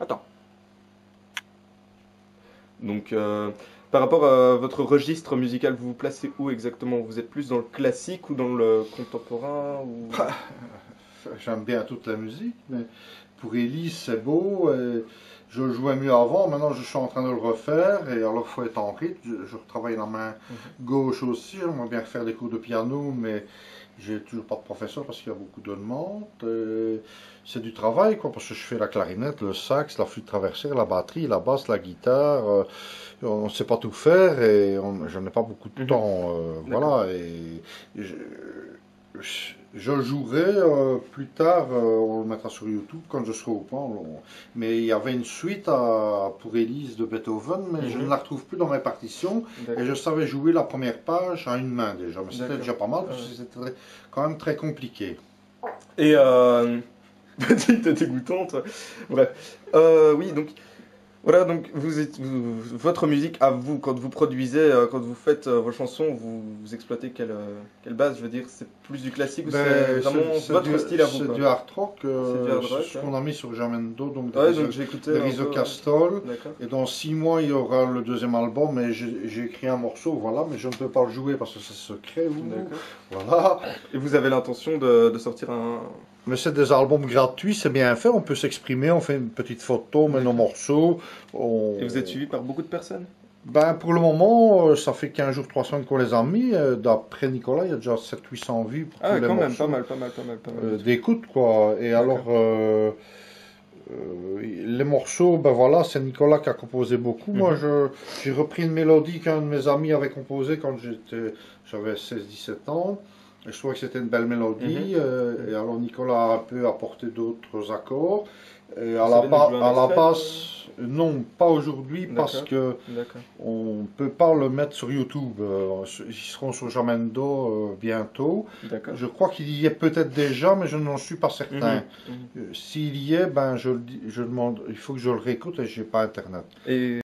Attends. Donc, euh, par rapport à votre registre musical, vous vous placez où exactement? Vous êtes plus dans le classique ou dans le contemporain. J'aime bien toute la musique, mais pour Elise, c'est beau. Et je le jouais mieux avant, maintenant je suis en train de le refaire, et alors il faut être en rythme. Je, je retravaille la main Mhm. gauche aussi, j'aimerais bien faire des cours de piano, mais j'ai toujours pas de professeur parce qu'il y a beaucoup de demandes. C'est du travail, quoi, parce que je fais la clarinette, le sax, la flûte traversière, la batterie, la basse, la guitare. euh, on ne sait pas tout faire et je n'ai pas beaucoup de Mhm. temps. euh, voilà, et je, je- je jouerai euh, plus tard, euh, on le mettra sur YouTube quand je serai au point. on- mais il y avait une suite à- pour Élise de Beethoven, mais je Mhm. ne la retrouve plus dans mes partitions. Et je savais jouer la première page à une main déjà, mais c'était déjà pas mal parce que c'était quand même très compliqué. Et euh... petite dégoûtante. Bref. Euh, oui, donc voilà, donc vous êtes, vous- votre musique à vous, quand vous produisez, euh, quand vous faites euh, vos chansons, vous, vous exploitez quelle, euh, quelle base Je veux dire, c'est plus du classique ou Ben, c'est vraiment votre du- style à vous C'est du hard rock, euh, C'est du hard rock, ce ouais. qu'on a mis sur Jamendo, donc Ouais, donc Rizzo ouais. Castol. Et dans six mois, il y aura le deuxième album, mais j'ai écrit un morceau, voilà, mais je ne peux pas le jouer parce que c'est secret. Voilà. Et vous avez l'intention de, de sortir un. Mais c'est des albums gratuits, c'est bien fait, on peut s'exprimer, on fait une petite photo, on met nos morceaux. on- Et vous êtes suivi par beaucoup de personnes? Ben, pour le moment, euh, ça fait 15 jours, 3 semaines qu'on les a mis. euh, D'après Nicolas, il y a déjà 700-800 vues pour Ah, tous les quand même, pas mal, pas mal, pas mal, pas mal. euh, d'écoute quoi et alors euh, euh, les morceaux ben voilà c'est Nicolas qui a composé beaucoup moi Mhm. je j'ai repris une mélodie qu'un de mes amis avait composée quand j'étais j'avais 16 17 ans et je trouvais que c'était une belle mélodie Mhm. euh, et alors Nicolas a un peu apporté d'autres accords et à la, à la basse non pas aujourd'hui parce que on peut pas le mettre sur YouTube euh, ils seront sur Jamendo euh, bientôt je crois qu'il y est peut-être déjà, mais je n'en suis pas certain. Mhm, mhm. Euh, S'il y est, ben je, demande, il faut que je le réécoute et j'ai pas internet. Et